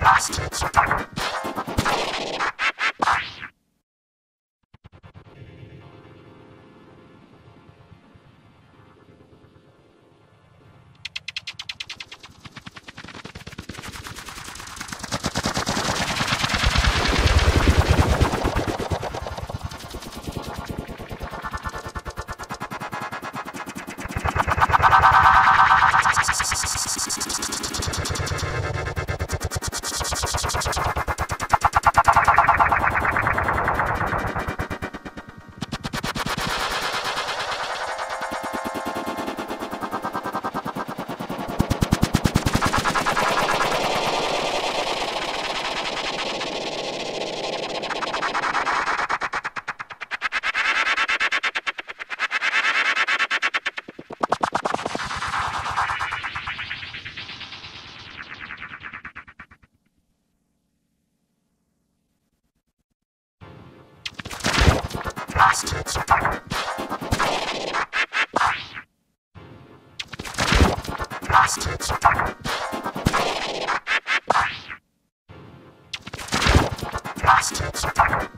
Last survivor. Last hit. Survivor.